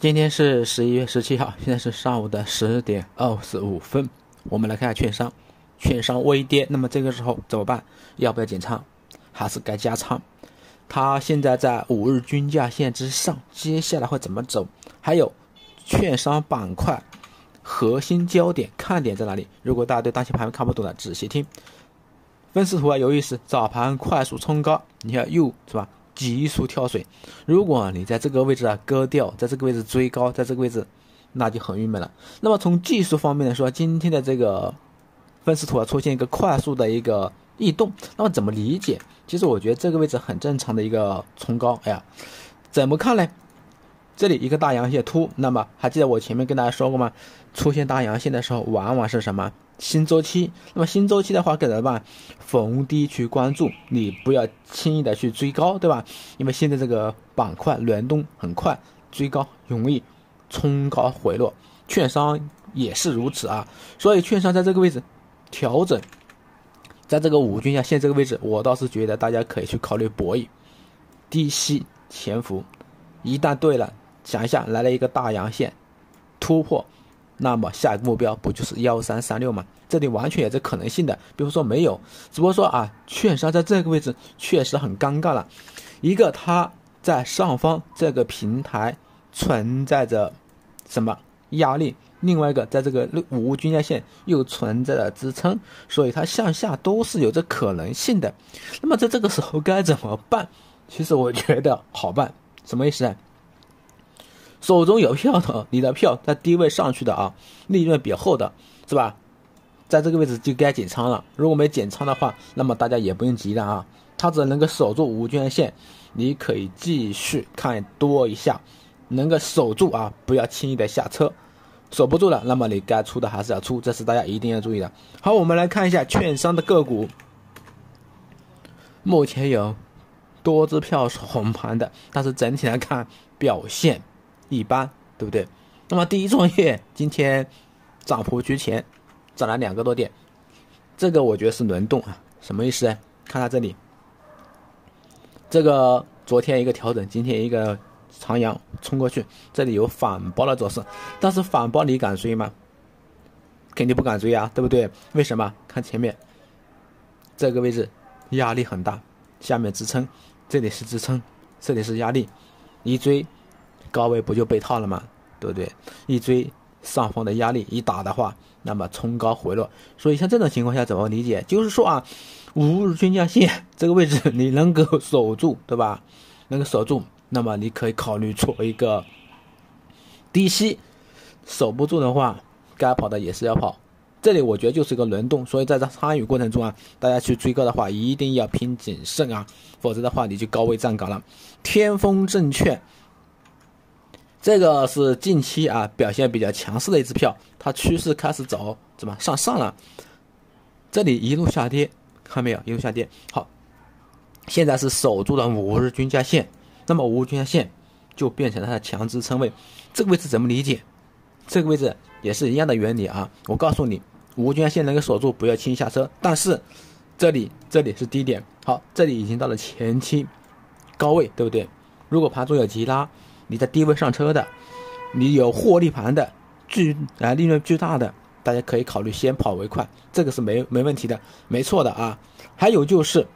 今天是十一月十七号，现在是上午的十点二十五分。我们来看下券商，券商微跌，那么这个时候怎么办？要不要减仓，还是该加仓？它现在在五日均价线之上，接下来会怎么走？还有券商板块核心焦点看点在哪里？如果大家对当前盘看不懂的，仔细听。分时图啊有意思，早盘快速冲高，你看又是吧？急速跳水，如果你在这个位置啊割掉，在这个位置追高，在这个位置，那就很郁闷了。那么从技术方面来说，今天的这个分时图啊出现一个快速的一个异动，那么怎么理解？其实我觉得这个位置很正常的一个冲高，哎呀，怎么看呢？这里一个大阳线突，那么还记得我前面跟大家说过吗？出现大阳线的时候，往往是什么？新周期，那么新周期的话该怎么办？逢低去关注，你不要轻易的去追高，对吧？因为现在这个板块轮动很快，追高容易冲高回落，券商也是如此啊。所以券商在这个位置调整，在这个五均线线这个位置，我倒是觉得大家可以去考虑博弈，低吸潜伏，一旦对了，想一下来了一个大阳线突破。那么下一个目标不就是幺三三六吗？这里完全有这可能性的。比如说没有，只不过说啊，券商在这个位置确实很尴尬了。一个它在上方这个平台存在着什么压力，另外一个在这个五均价线又存在着支撑，所以它向下都是有着可能性的。那么在这个时候该怎么办？其实我觉得好办，什么意思？手中有票的，你的票在低位上去的啊，利润比较厚的，是吧？在这个位置就该减仓了。如果没减仓的话，那么大家也不用急了啊。它只能够守住五均线，你可以继续看多一下，能够守住啊，不要轻易的下车。守不住了，那么你该出的还是要出，这是大家一定要注意的。好，我们来看一下券商的个股，目前有多只票是红盘的，但是整体来看表现。一般，对不对？那么第一创业今天涨幅居前，涨了两个多点，这个我觉得是轮动啊，什么意思呢？看它这里，这个昨天一个调整，今天一个长阳冲过去，这里有反包的走势，但是反包你敢追吗？肯定不敢追啊，对不对？为什么？看前面这个位置压力很大，下面支撑，这里是支撑，这里是压力，一追。高位不就被套了吗？对不对？一追上方的压力一打的话，那么冲高回落。所以像这种情况下怎么理解？就是说啊，五日均价线这个位置你能够守住，对吧？能够守住，那么你可以考虑做一个低吸。守不住的话，该跑的也是要跑。这里我觉得就是一个轮动，所以在这参与过程中啊，大家去追高的话，一定要拼谨慎啊，否则的话你就高位站岗了。天风证券。这个是近期啊表现比较强势的一支票，它趋势开始走怎么上上了？这里一路下跌，看没有？一路下跌。好，现在是守住了五日均价线，那么五日均价线就变成了它的强支撑位。这个位置怎么理解？这个位置也是一样的原理啊。我告诉你，五日均价线能够守住，不要轻易下车。但是这里这里是低点，好，这里已经到了前期高位，对不对？如果盘中有急拉。你在低位上车的，你有获利盘的，巨啊利润巨大的，大家可以考虑先跑为快，这个是没没问题的，没错的啊。还有就是，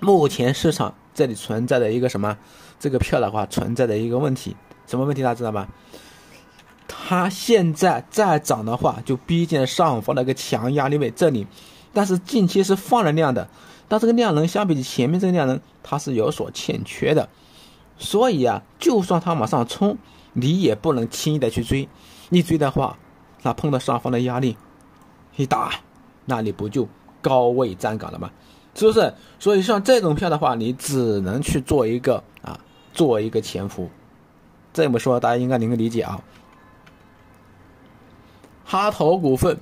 目前市场这里存在的一个什么，这个票的话存在的一个问题，什么问题大家知道吗？它现在再涨的话，就逼近上方的一个强压力位这里，但是近期是放了量的，但这个量能相比起前面这个量能，它是有所欠缺的。所以啊，就算它往上冲，你也不能轻易的去追。一追的话，那碰到上方的压力一打，那你不就高位站岗了吗？是不是？所以像这种票的话，你只能去做一个啊，做一个潜伏。这么说大家应该能够理解啊。哈头股份，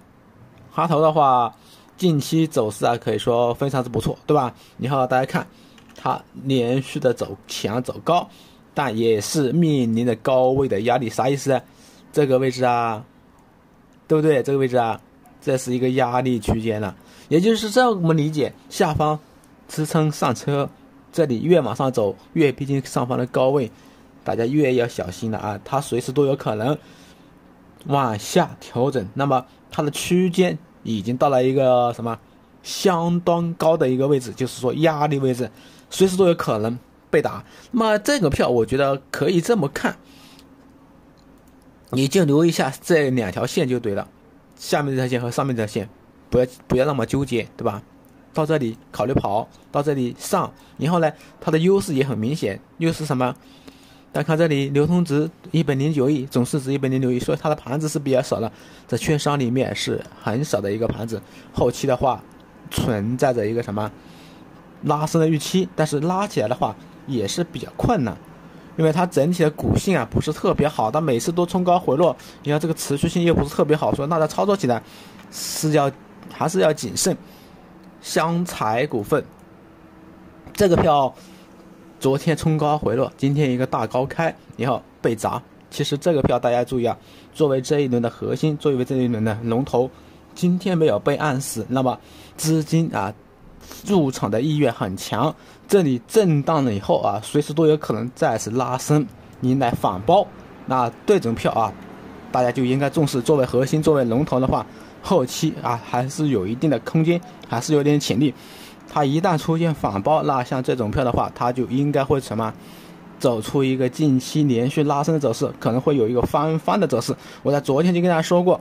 哈头的话，近期走势啊，可以说非常之不错，对吧？你好，大家看。它连续的走强走高，但也是面临着高位的压力，啥意思？这个位置啊，对不对？这个位置啊，这是一个压力区间了，也就是这样我们理解，下方支撑上车，这里越往上走越逼近上方的高位，大家越要小心了啊，它随时都有可能往下调整。那么它的区间已经到了一个什么相当高的一个位置，就是说压力位置，随时都有可能被打。那么这个票我觉得可以这么看，你就留一下这两条线就对了，下面这条线和上面这条线，不要不要那么纠结，对吧？到这里考虑跑，到这里上，然后呢，它的优势也很明显，优势什么？大家看这里流通值一百零九亿，总市值一百零六亿，所以它的盘子是比较少的，在券商里面是很少的一个盘子。后期的话，存在着一个什么拉升的预期，但是拉起来的话也是比较困难，因为它整体的股性啊不是特别好，它每次都冲高回落，你看这个持续性又不是特别好，所以大家操作起来是要还是要谨慎。湘财股份这个票，昨天冲高回落，今天一个大高开，然后被砸。其实这个票大家注意啊，作为这一轮的核心，作为这一轮的龙头，今天没有被按死，那么资金啊入场的意愿很强。这里震荡了以后啊，随时都有可能再次拉升，迎来反包。那这种票啊，大家就应该重视。作为核心，作为龙头的话。后期啊，还是有一定的空间，还是有点潜力。它一旦出现反包，那像这种票的话，它就应该会什么，走出一个近期连续拉升的走势，可能会有一个翻番的走势。我在昨天就跟大家说过，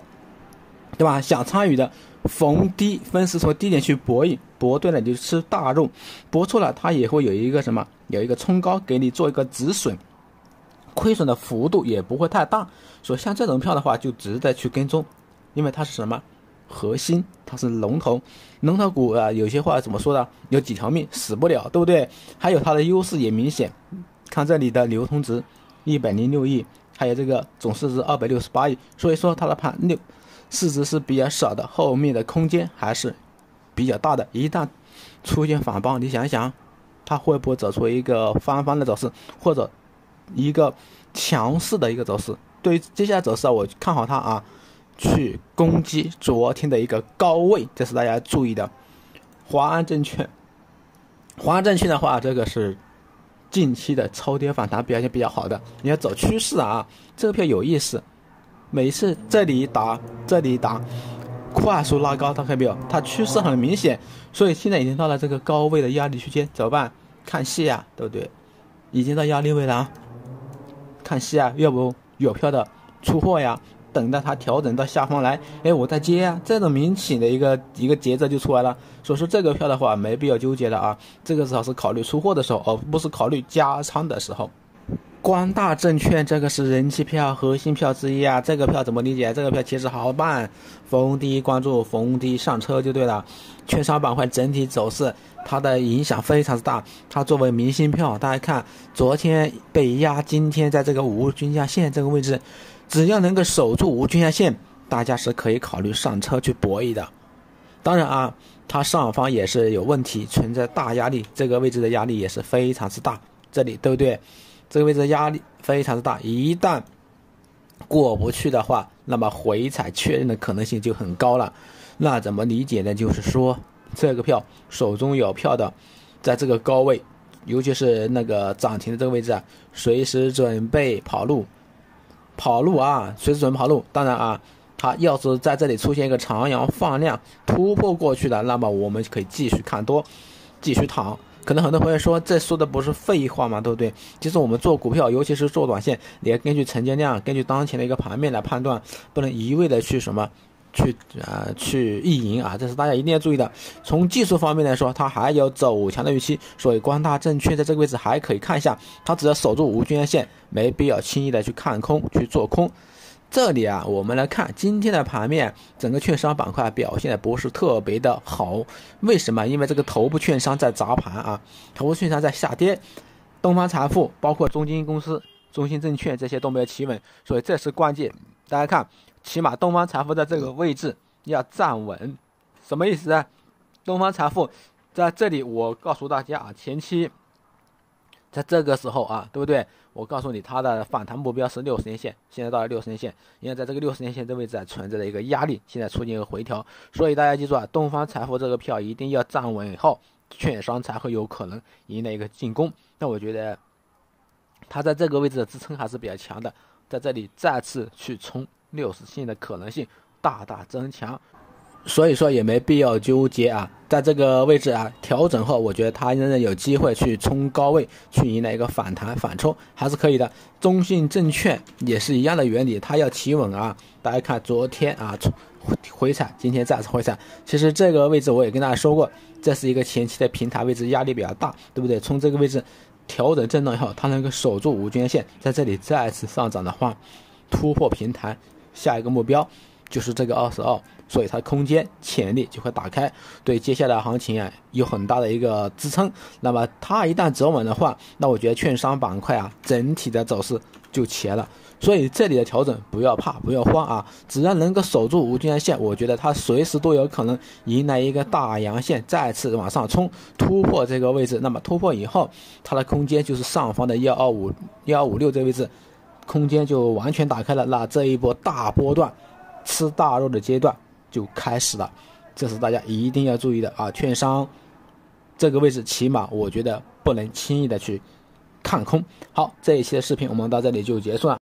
对吧？想参与的，逢低分时从低点去博弈，博对了你就吃大肉，博错了它也会有一个什么，有一个冲高给你做一个止损，亏损的幅度也不会太大。所以像这种票的话，就值得去跟踪，因为它是什么？核心它是龙头，龙头股啊，有些话怎么说呢？有几条命死不了，对不对？还有它的优势也明显，看这里的流通值一百零六亿，还有这个总市值二百六十八亿，所以说它的盘六市值是比较少的，后面的空间还是比较大的。一旦出现反包，你想想，它会不会走出一个翻番的走势，或者一个强势的一个走势？对于接下来走势啊，我看好它啊。去攻击昨天的一个高位，这是大家注意的。华安证券，华安证券的话，这个是近期的超跌反弹表现比较好的。你要走趋势啊，这个票有意思。每次这里打，这里打，快速拉高，大家看到没有？它趋势很明显，所以现在已经到了这个高位的压力区间，怎么办？看戏呀，对不对？已经到压力位了，啊，看戏啊，要不有票的出货呀。等待它调整到下方来，哎，我再接啊，这种明显的一个一个节奏就出来了。所以说这个票的话没必要纠结了啊，这个时候是考虑出货的时候，而不是考虑加仓的时候。光大证券这个是人气票、核心票之一啊，这个票怎么理解？这个票其实好办，逢低关注，逢低上车就对了。券商板块整体走势，它的影响非常之大。它作为明星票，大家看昨天被压，今天在这个无均价线这个位置。只要能够守住无均价线，大家是可以考虑上车去博弈的。当然啊，它上方也是有问题，存在大压力，这个位置的压力也是非常之大。这里对不对？这个位置压力非常之大，一旦过不去的话，那么回踩确认的可能性就很高了。那怎么理解呢？就是说，这个票手中有票的，在这个高位，尤其是那个涨停的这个位置啊，随时准备跑路。跑路啊，随时准备跑路。当然啊，它要是在这里出现一个长阳放量突破过去的，那么我们可以继续看多，继续躺。可能很多朋友说，这说的不是废话吗？对不对？其实我们做股票，尤其是做短线，你要根据成交量，根据当前的一个盘面来判断，不能一味的去什么。去啊，去意淫啊，这是大家一定要注意的。从技术方面来说，它还有走强的预期，所以光大证券在这个位置还可以看一下。它只要守住无均线，没必要轻易的去看空去做空。这里啊，我们来看今天的盘面，整个券商板块表现的不是特别的好。为什么？因为这个头部券商在砸盘啊，头部券商在下跌。东方财富、包括中金公司、中信证券这些都没有企稳，所以这是关键。大家看。起码东方财富在这个位置要站稳，什么意思呢？东方财富在这里，我告诉大家啊，前期在这个时候啊，对不对？我告诉你，它的反弹目标是六十年线，现在到了六十年线，因为在这个六十年线这位置啊存在着一个压力，现在出现一个回调，所以大家记住啊，东方财富这个票一定要站稳以后，券商才会有可能迎来一个进攻。那我觉得它在这个位置的支撑还是比较强的，在这里再次去冲六十线的可能性大大增强。所以说也没必要纠结啊，在这个位置啊调整后，我觉得它仍然有机会去冲高位，去迎来一个反弹反抽，还是可以的。中信证券也是一样的原理，它要企稳啊。大家看昨天啊回回踩，今天再次回踩。其实这个位置我也跟大家说过，这是一个前期的平台位置，压力比较大，对不对？从这个位置调整震荡以后，它能够守住五均线，在这里再次上涨的话，突破平台，下一个目标。就是这个二十二，所以它空间潜力就会打开，对接下来行情啊有很大的一个支撑。那么它一旦走稳的话，那我觉得券商板块啊整体的走势就起来了。所以这里的调整不要怕，不要慌啊，只要能够守住五均线，我觉得它随时都有可能迎来一个大阳线，再次往上冲，突破这个位置。那么突破以后，它的空间就是上方的幺二五幺五六这个位置，空间就完全打开了。那这一波大波段。吃大肉的阶段就开始了，这是大家一定要注意的啊！券商这个位置，起码我觉得不能轻易的去看空。好，这一期的视频我们到这里就结束了。